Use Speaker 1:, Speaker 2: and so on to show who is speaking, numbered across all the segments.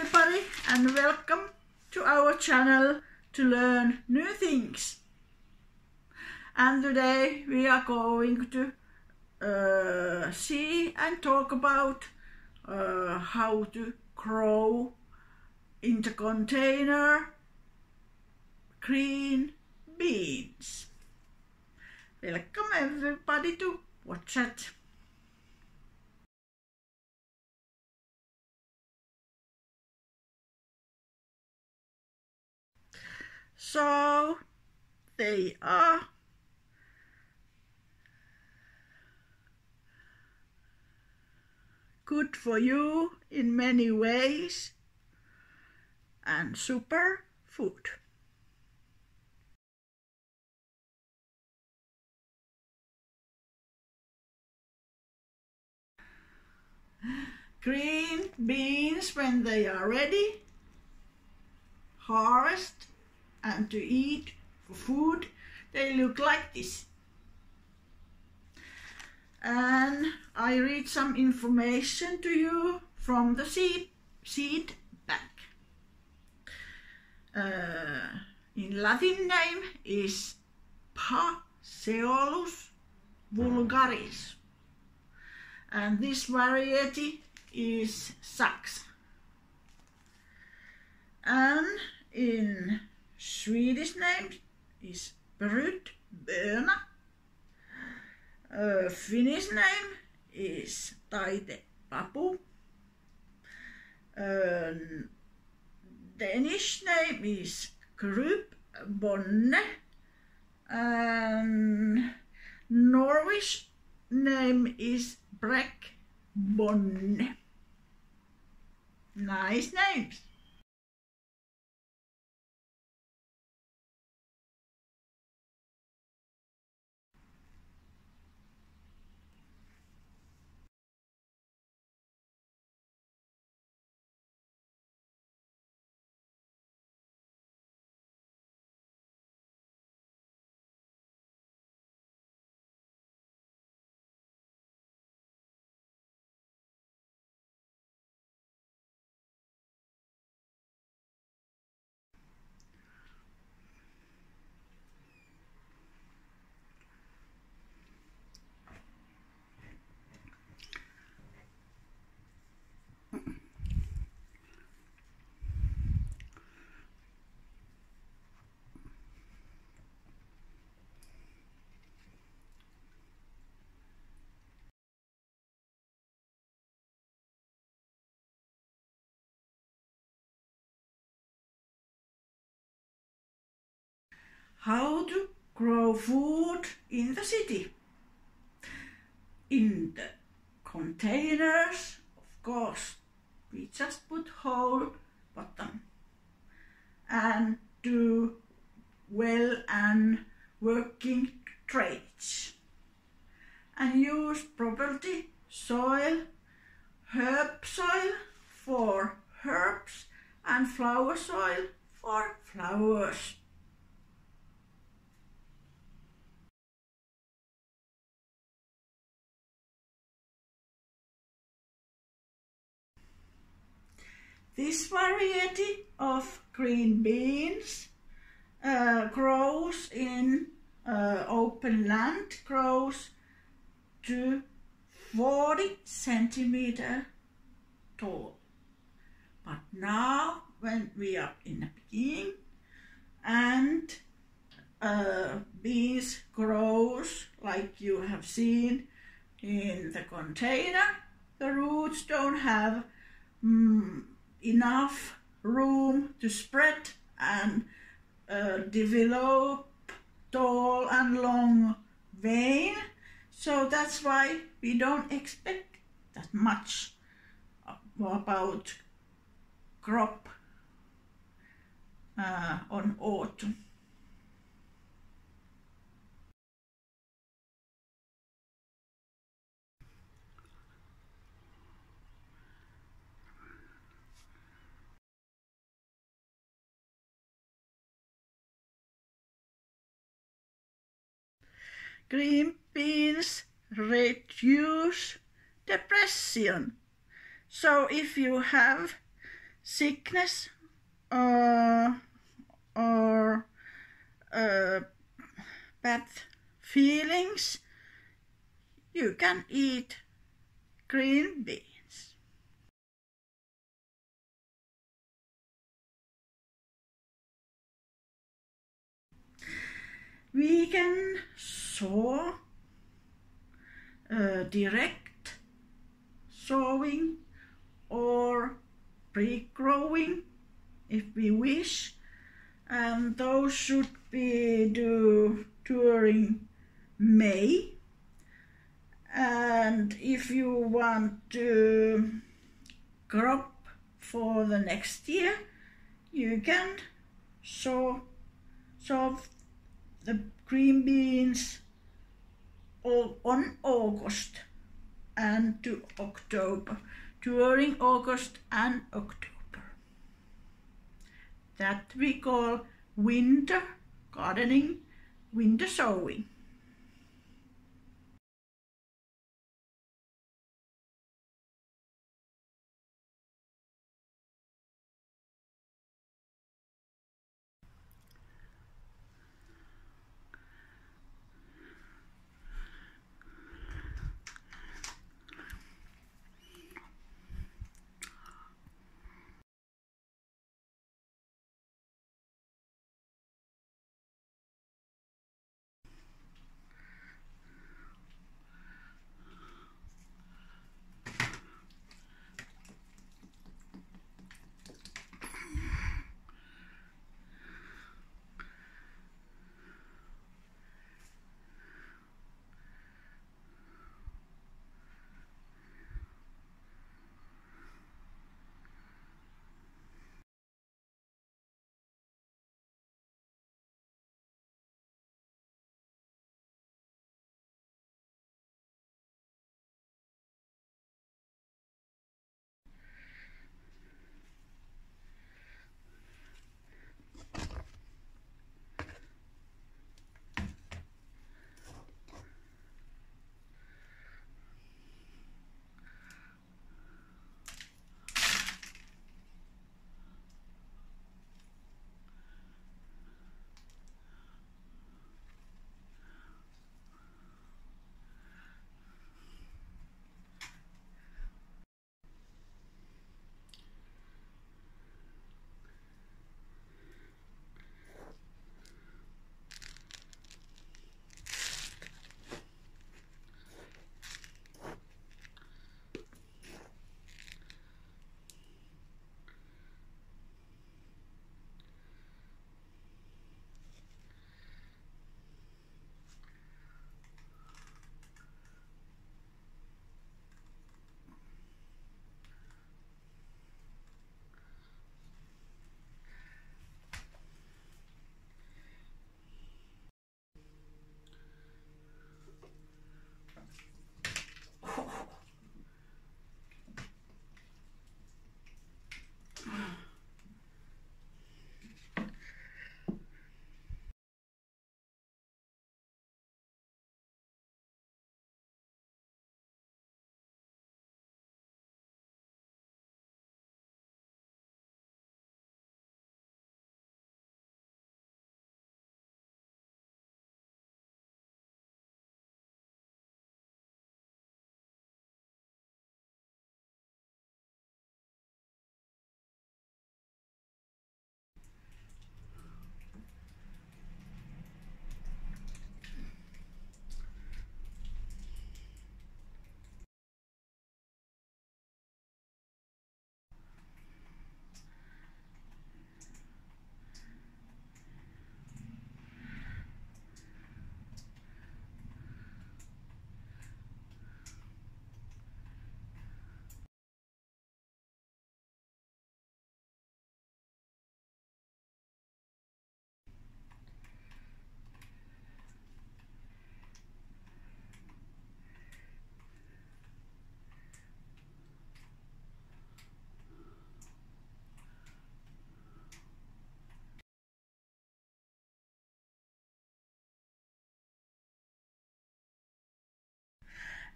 Speaker 1: everybody and welcome to our channel to learn new things. And today we are going to uh, see and talk about uh, how to grow in the container green beans. Welcome everybody to watch it. So they are good for you in many ways and super food. Green beans when they are ready, harvest and to eat for food, they look like this. And I read some information to you from the seed, seed bank. Uh, in Latin name is Phaseolus vulgaris. And this variety is Sax. And in Swedish name is Brud Böna. Uh, Finnish name is Taite Papu. Uh, Danish name is Krupp Bonne. And Norwegian name is Breck Bonne. Nice names. How to grow food in the city. In the containers, of course, we just put whole bottom and do well and working trades and use property soil, herb soil for herbs and flower soil for flowers. This variety of green beans uh, grows in uh, open land, grows to 40 centimeter tall. But now when we are in the beginning and uh, beans grows like you have seen in the container, the roots don't have mm, enough room to spread and uh, develop tall and long vein. So that's why we don't expect that much about crop uh, on autumn. Green beans reduce depression. So if you have sickness uh, or uh, bad feelings, you can eat green beans. We can sow uh, direct sowing or pre-growing if we wish and those should be due during May. And if you want to crop for the next year you can sow sow the green beans on August and to October, during August and October. That we call winter gardening, winter sowing.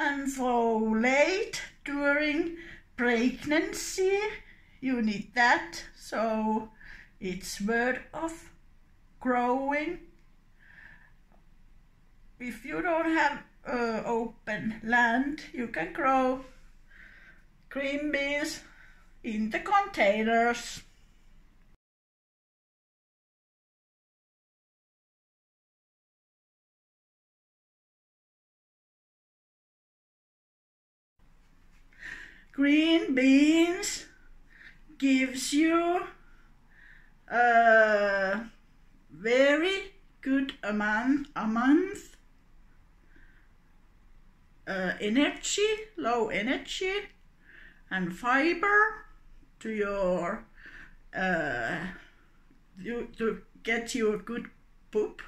Speaker 1: And for late during pregnancy you need that. So it's word of growing. If you don't have uh, open land, you can grow green beans in the containers. Green beans gives you a very good amount, a month uh, energy, low energy and fiber to your uh, you, to get your good poop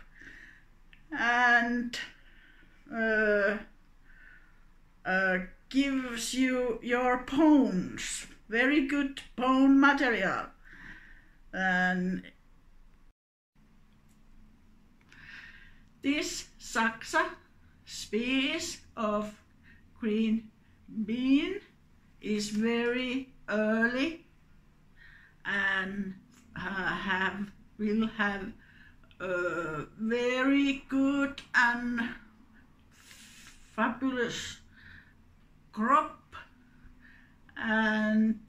Speaker 1: and uh, uh, gives you your bones very good bone material. And this Saxa species of green bean is very early and have will have a very good and fabulous crop and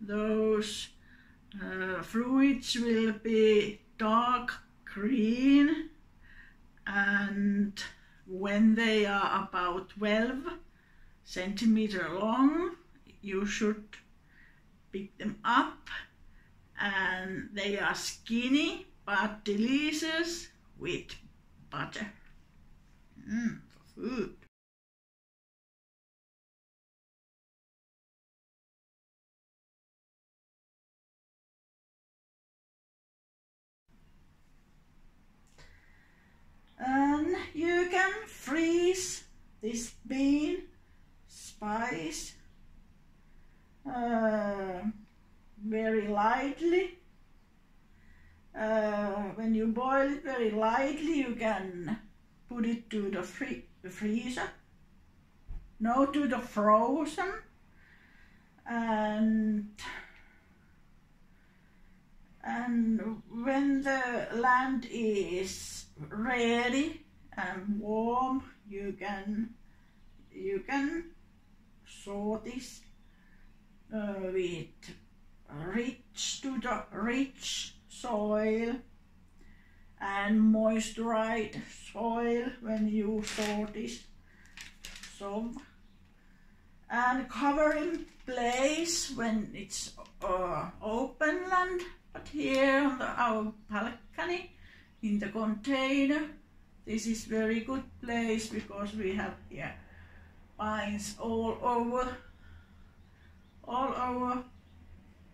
Speaker 1: those uh, fruits will be dark green and when they are about 12 centimeter long you should pick them up and they are skinny but delicious with butter. Mmm, food. And you can freeze this bean spice uh, very lightly. Uh, when you boil it very lightly, you can put it to the, free freezer, no to the frozen, and and when the land is ready and warm, you can you can sow this uh, with rich to the rich soil and moisturized soil when you sow this. Sow and cover in place when it's uh, open land but here on the, our balcony in the container this is very good place because we have here vines all over all over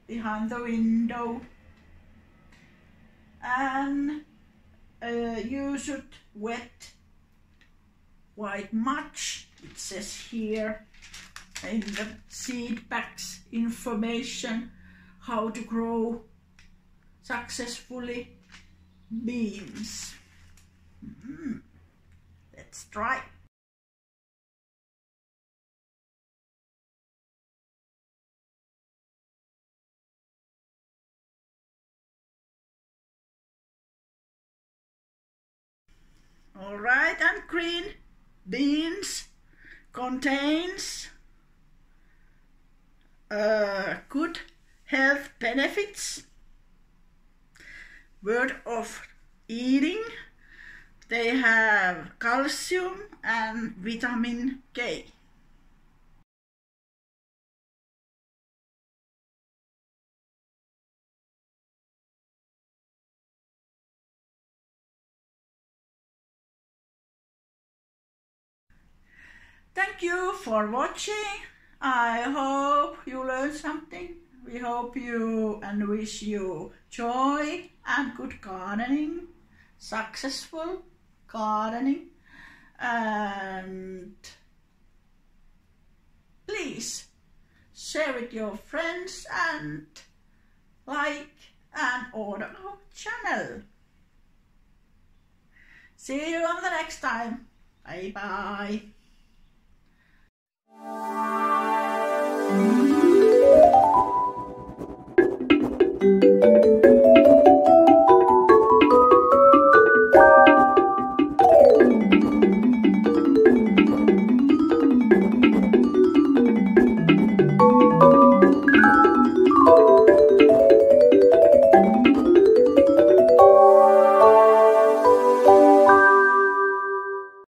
Speaker 1: behind the window. And uh, should wet quite much it says here in the seed packs information how to grow successfully beans mm. let's try All right, and green beans contains uh, good health benefits. Word of eating, they have calcium and vitamin K. Thank you for watching. I hope you learned something. We hope you and wish you joy and good gardening, successful gardening, and please share with your friends and like and order our channel. See you on the next time. Bye bye.